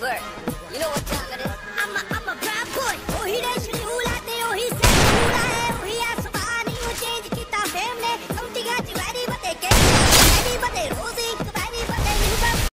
look.